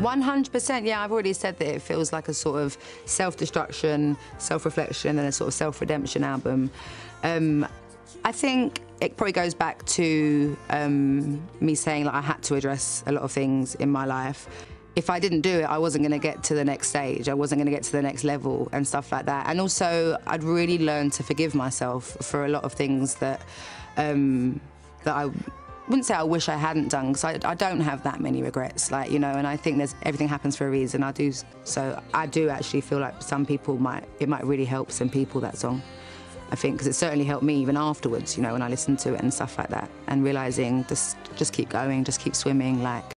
100%, yeah, I've already said that it feels like a sort of self destruction, self reflection, and a sort of self redemption album. Um, I think it probably goes back to um, me saying like I had to address a lot of things in my life. If I didn't do it, I wasn't going to get to the next stage. I wasn't going to get to the next level and stuff like that. And also, I'd really learned to forgive myself for a lot of things that um, that I wouldn't say I wish I hadn't done because I, I, don't have that many regrets, like you know, and I think there's everything happens for a reason. I do, so I do actually feel like some people might it might really help some people that song. I think because it certainly helped me even afterwards, you know, when I listened to it and stuff like that, and realizing just just keep going, just keep swimming, like.